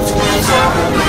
life is over.